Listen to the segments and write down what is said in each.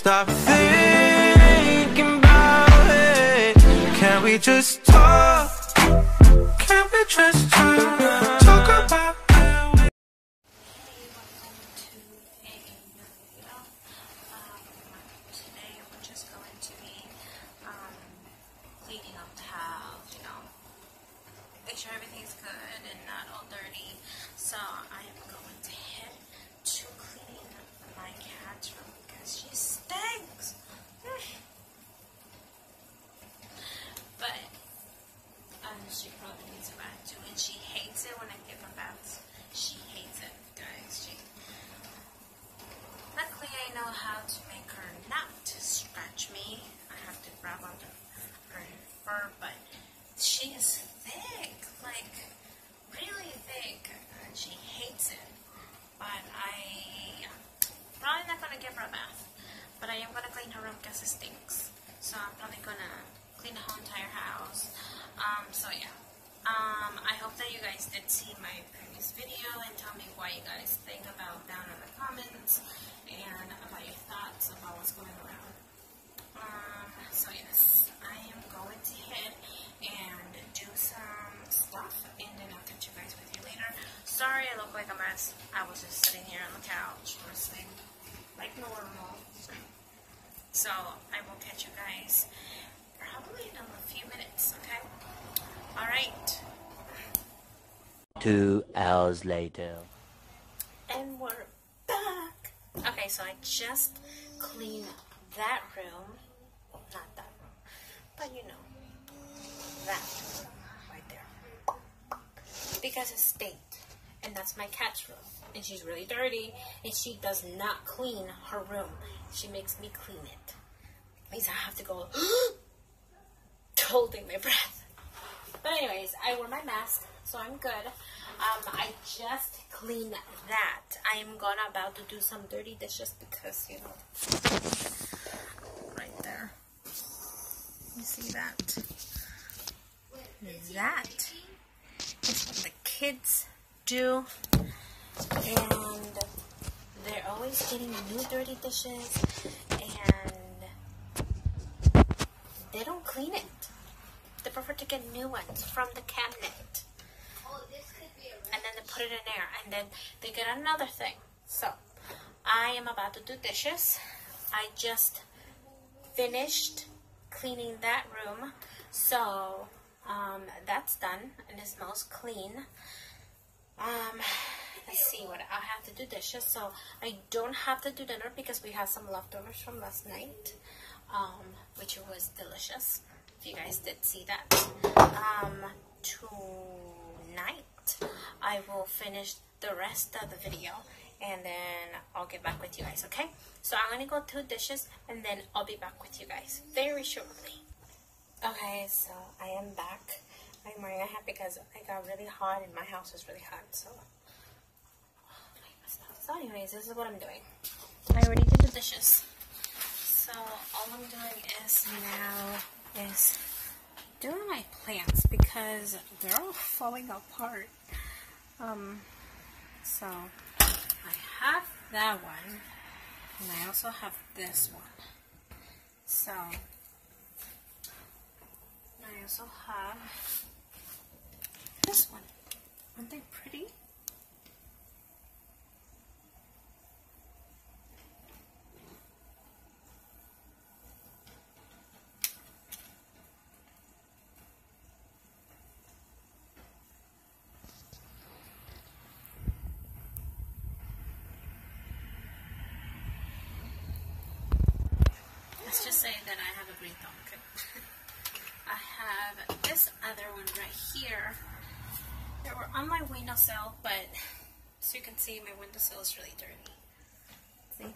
stop thinking about it. Can we just talk? Can we just talk? Talk about it. Today we're just going to be um, cleaning up the house, you know, make sure everything's good and not all dirty. So I am going to head to clean my cat's room because she stinks. but um, she probably needs a bath too, and she hates it when I give her baths. She hates it, guys. She Luckily, I know how to make her not scratch me. I have to grab onto her fur, but she is thick, like really thick, and she hates it. But I probably not gonna give her a bath, but I am gonna clean her room because it stinks. So I'm probably gonna clean the whole entire house. Um, so yeah. Um, I hope that you guys did see my previous video and tell me what you guys think about down in the comments and about your thoughts about what's going around. Um, so yes, I am going to head and do some stuff and then I'll catch you guys with you later. Sorry I look like a mess. I was just sitting here on the couch listening like normal. So I will catch you guys probably in a few minutes, okay? Alright. Two hours later. And we're back. Okay, so I just cleaned that room. Not that room, but you know, that room right there. Because it stinks. And that's my cat's room. And she's really dirty. And she does not clean her room. She makes me clean it. Means I have to go holding my breath. But anyways, I wore my mask, so I'm good. Um, I just cleaned that. I am gonna about to do some dirty dishes because you know, right there. You see that? That is what the kids do, and they're always getting new dirty dishes, and they don't clean it. They prefer to get new ones from the cabinet. And then they put it in there. And then they get another thing. So, I am about to do dishes. I just finished cleaning that room. So, um, that's done. And it smells clean. Um, let's see what I have to do dishes. So, I don't have to do dinner because we have some leftovers from last night. Um, which was delicious if you guys did see that. Um, tonight, I will finish the rest of the video and then I'll get back with you guys, okay? So I'm gonna go do dishes and then I'll be back with you guys very shortly. Okay, so I am back. I'm wearing a hat because I got really hot and my house is really hot, so. So anyways, this is what I'm doing. I already did the dishes. So all I'm doing is now is doing my plants because they're all falling apart. Um, so I have that one, and I also have this one. So I also have this one. Aren't they pretty? Let's just say that I have a green thumb. Okay? I have this other one right here. They were on my windowsill, but as you can see, my windowsill is really dirty. See?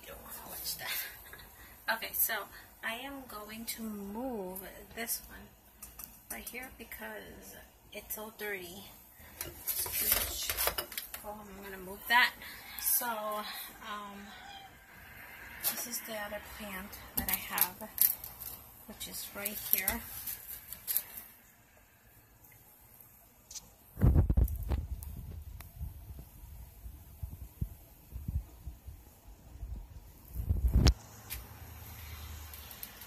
You don't want to watch that. okay, so I am going to move this one right here because it's all dirty. Oh, I'm going to move that. So, um, this is the other plant that I have, which is right here.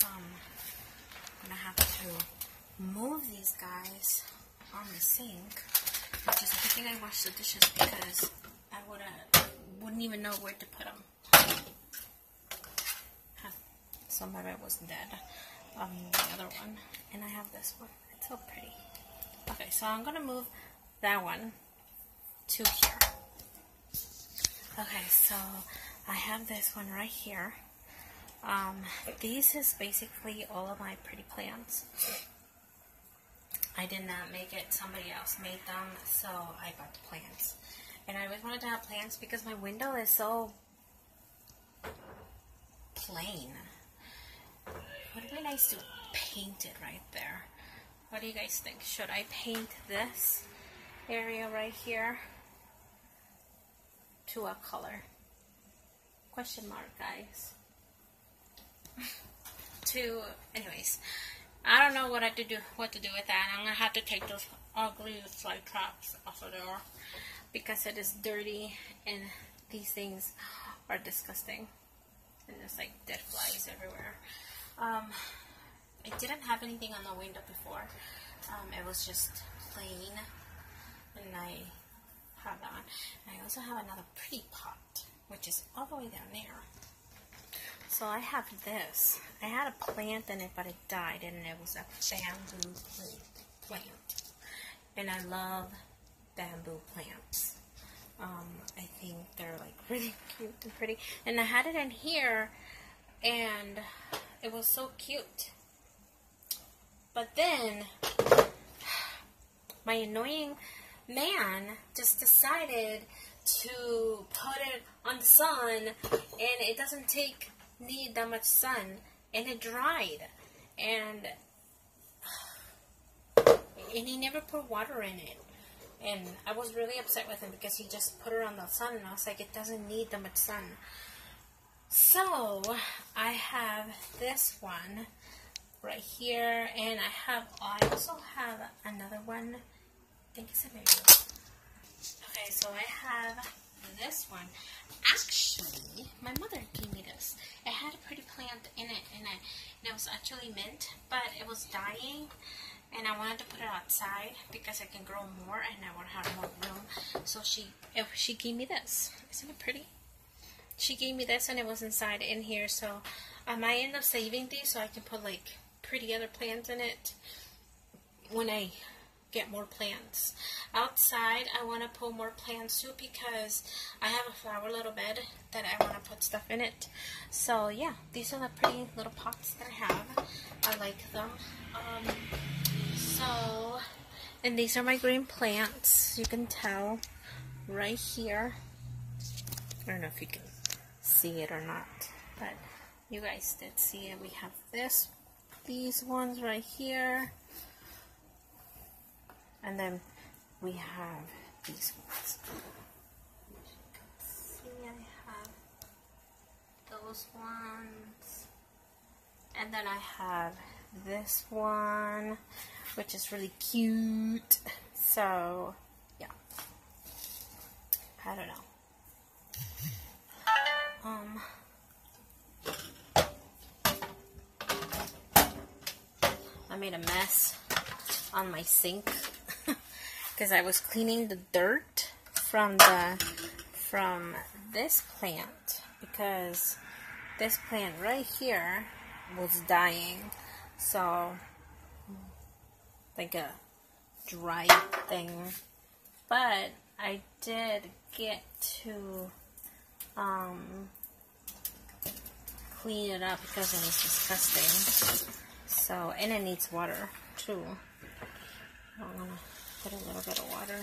Um, move these guys on the sink, which is the thing I wash the dishes because even know where to put them. Some of it was dead. Um, the other one, and I have this one. It's so pretty. Okay, so I'm gonna move that one to here. Okay, so I have this one right here. Um, these is basically all of my pretty plants. I did not make it, somebody else made them, so I got the plants. And I always wanted to have plants because my window is so plain. Would it be nice to paint it right there? What do you guys think? Should I paint this area right here to a color? Question mark, guys. to, anyways, I don't know what I to do, what to do with that. I'm gonna have to take those ugly fly traps off of there because it is dirty and these things are disgusting and there's like dead flies everywhere. Um, I didn't have anything on the window before. Um, it was just plain and I have that one. And I also have another pretty pot which is all the way down there. So I have this. I had a plant in it, but it died, and it was a bamboo plant. And I love bamboo plants. Um, I think they're like really cute and pretty. And I had it in here, and it was so cute. But then, my annoying man just decided to put it on the sun, and it doesn't take need that much sun and it dried and and he never put water in it and I was really upset with him because he just put it on the sun and I was like it doesn't need that much sun. So I have this one right here and I have oh, I also have another one. I think it's a baby. Okay so I have this one. Actually my mother gave me this. It had a pretty plant in it and it, and it was actually mint but it was dying and I wanted to put it outside because I can grow more and I want to have more room so she she gave me this isn't it pretty she gave me this and it was inside in here so I might end up saving these so I can put like pretty other plants in it when I get more plants. Outside, I want to put more plants too because I have a flower little bed that I want to put stuff in it. So yeah, these are the pretty little pots that I have. I like them. Um, so, and these are my green plants. You can tell right here. I don't know if you can see it or not, but you guys did see it. We have this, these ones right here. And then we have these ones. see, I have those ones. And then I have this one, which is really cute. So, yeah. I don't know. Um, I made a mess on my sink because I was cleaning the dirt from the from this plant because this plant right here was dying so like a dry thing. But I did get to um, clean it up because it was disgusting. So and it needs water too. I'm gonna put a little bit of water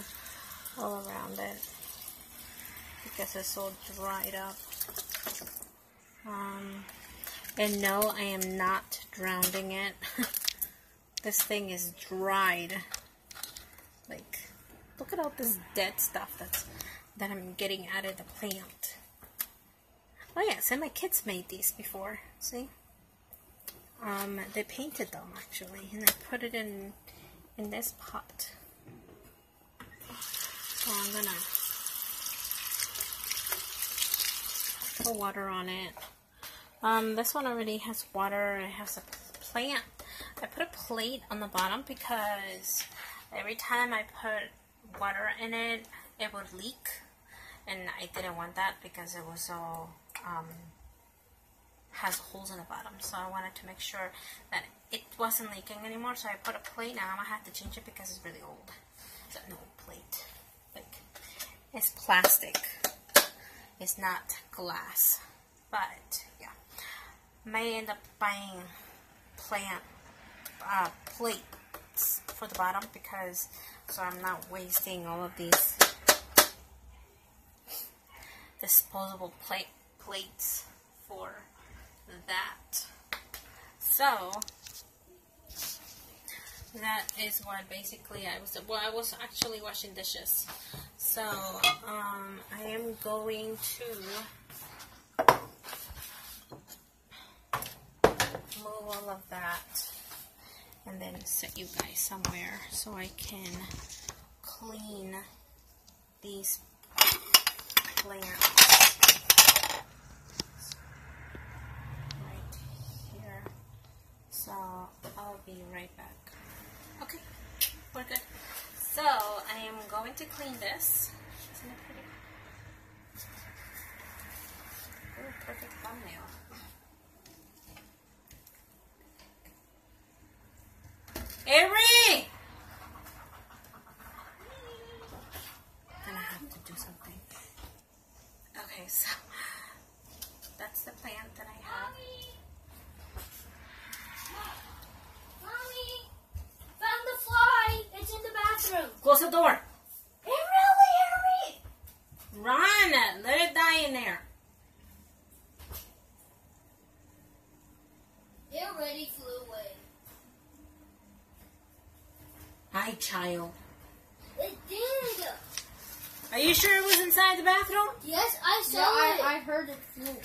all around it because it's so dried up. Um, and no, I am not drowning it. this thing is dried. Like, look at all this dead stuff that's that I'm getting out of the plant. Oh yes, and my kids made these before. See? Um, they painted them actually, and I put it in in this pot. So I'm gonna put water on it. Um, this one already has water. It has a plant. I put a plate on the bottom because every time I put water in it, it would leak. And I didn't want that because it was all, um, has holes in the bottom. So I wanted to make sure that it wasn't leaking anymore. So I put a plate. Now I'm going to have to change it because it's really old. So no plate. Like, it's plastic. It's not glass. But. May end up buying plant uh, plates for the bottom because so I'm not wasting all of these disposable plate plates for that. So that is what basically I was well I was actually washing dishes. So um, I am going to move all of that and then set you guys somewhere so I can clean these plants right here. So I'll be right back. Okay, we're good. So I am going to clean this. Isn't it pretty? Ooh, perfect thumbnail. Avery! Gonna have to do something. Okay, so that's the plant that I have. Mommy, found the fly. It's in the bathroom. Close the door. It really hurt me. Run! Let it die in there. It already flew away. Hi, child. It did. Are you sure it was inside the bathroom? Yes, I saw Yeah, it. I, I heard it flew.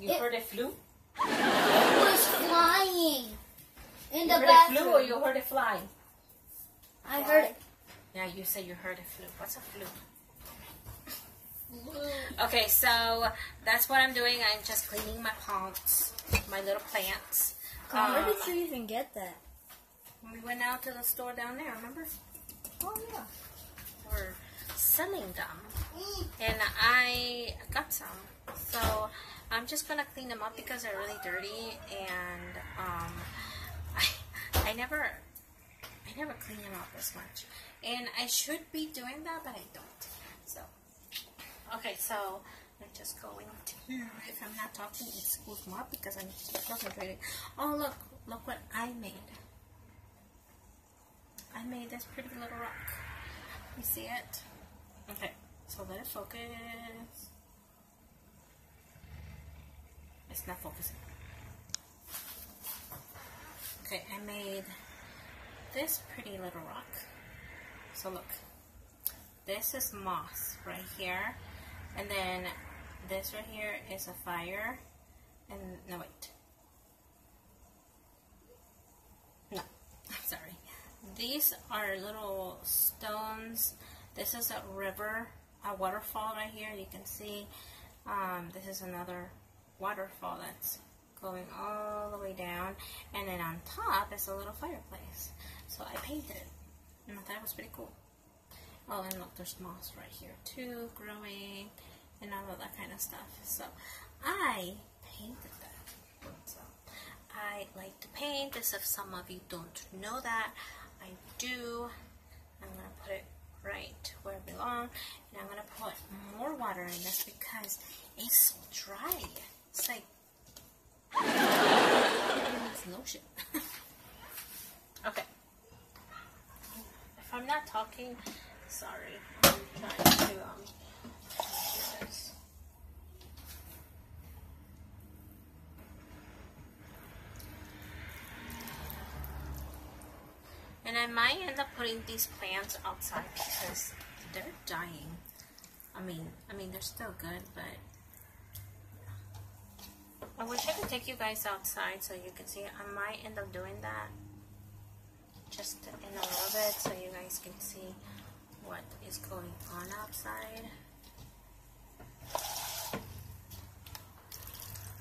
You It- heard it flew? It was flying in You the heard it bathroom. flew or you heard it fly? I heard it. Yeah, you said you heard it flew. What's a flu? flew. Okay, so that's what I'm doing. I'm just cleaning my plants, my little plants. Where Um, did you even get that? We went out to the store down there, remember? Oh yeah. We're selling them. And I got some. So I'm just gonna clean them up because they're really dirty and um, I, I never I never clean them up as much. And I should be doing that but I don't. So okay, so I'm just going to if I'm not talking excuse me because I'm concentrating. Oh look, look what I made. I made this pretty little rock. You see it? Okay, so let it focus. It's not focusing. Okay, I made this pretty little rock. So look, this is moss right here, and then this right here is a fire, and no wait, no, I'm sorry. These are little stones. This is a river, a waterfall right here. You can see um, this is another waterfall that's going all the way down. And then on top is a little fireplace. So I painted it. And I thought it was pretty cool. Oh, and look, there's moss right here too, growing, and all of that kind of stuff. So I painted that. So I like to paint, as if some of you don't know that. I do. I'm going to put it right where it belongs. And I'm going to put more water in this because it's so dry. It's like it's lotion. okay. If I'm not talking, sorry. I'm trying to um, do this. And I might end up putting these plants outside because they're dying. I mean, I mean they're still good, but I wish I could take you guys outside so you can see. I might end up doing that just in a little bit so you guys can see what is going on outside.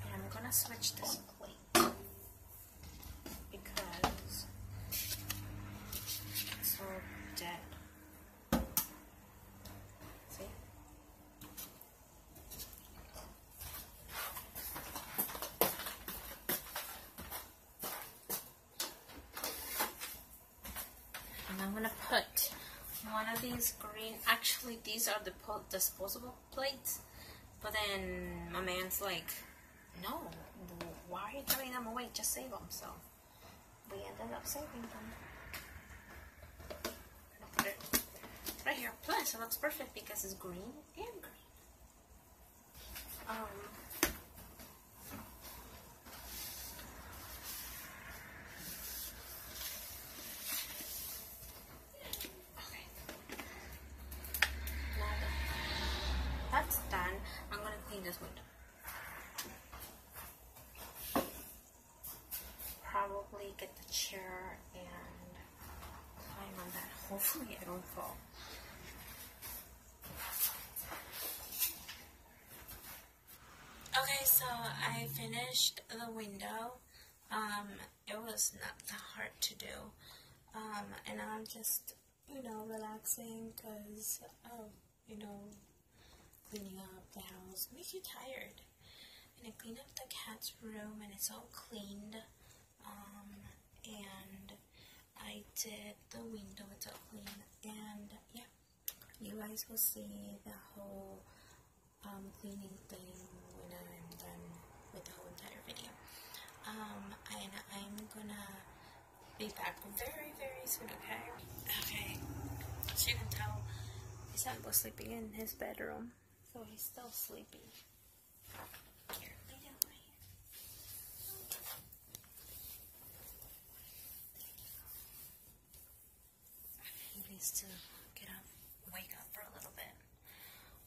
And I'm gonna switch this plate because and I'm gonna put one of these green. Actually, these are the po- disposable plates. But then my man's like, "No, why are you throwing them away? Just save them." So we ended up saving them. Right here. Plus, it looks perfect because it's green and green. Um. Okay. Now that that's done, I'm gonna clean this window. Probably get the chair and climb on that. Hopefully, I don't fall. Okay, so I finished the window. Um, it was not that hard to do. Um, and I'm just, you know, relaxing because, oh, you know, cleaning up the house makes you tired. And I cleaned up the cat's room and it's all cleaned. Um, and I did the window, all clean. And yeah, you guys will see the whole um, cleaning thing when I'm done with the whole entire video. Um, and I'm gonna be back very, very soon, okay? Okay, as you can tell, my son was sleeping in his bedroom, so he's still sleeping. Here, lay down right here. He needs to get up, wake up for a little bit.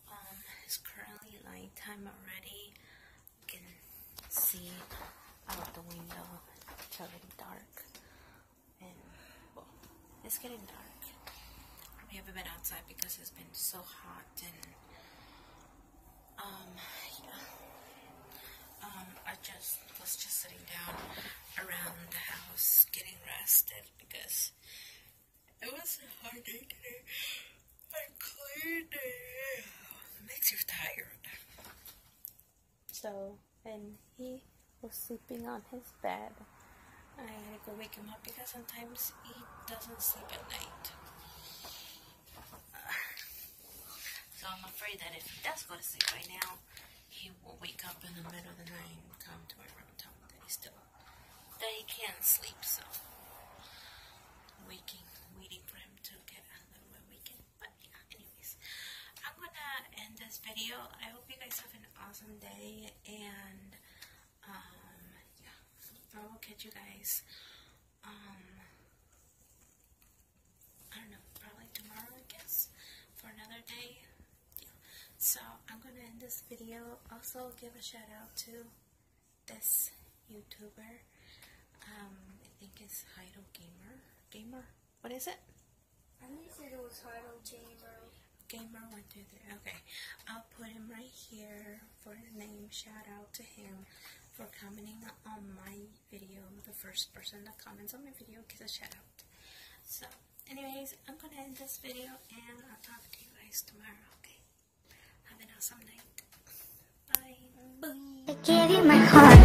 Um, it's currently nighttime already. You can see out the window. It's already dark. And, well, it's getting dark. We haven't been outside because it's been so hot and, um, yeah. Um, I just was just sitting down around the house getting rested because it was a hard day today. I cleaned it. it. Makes you tired. So, and he was sleeping on his bed. I had to go wake him up because sometimes he doesn't sleep at night. So I'm afraid that if he does go to sleep right now, he will wake up in the middle of the night and come to my room and tell me that he's still that he can't sleep. So waking, waiting for him to get a little bit weakened. But yeah, anyways, I'm gonna end this video. I hope you guys have an awesome day, and um, yeah, I will catch you guys. Um, I don't know, probably tomorrow, I guess, for another day. Yeah. So I'm gonna end this video. Also, give a shout out to this YouTuber. Um, I think it's Heido Gamer. Gamer. What is it? I think you said it was hard on Gamer. Gamer one two three. Okay, I'll put him right here for his name. Shout out to him for commenting on my video. The first person that comments on my video gets a shout out. So, anyways, I'm gonna end this video and I'll talk to you guys tomorrow. Okay, have an awesome night. Bye. I gave you my heart.